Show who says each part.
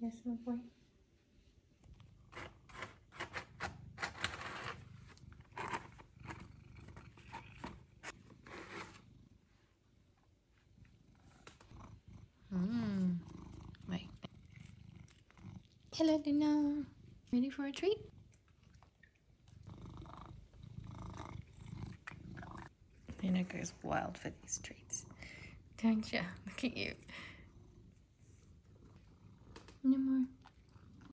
Speaker 1: Yes, my boy. Hmm. Wait. Hello, Luna. Ready for a treat? Luna goes wild for these treats. Don't you? Look at you. No more.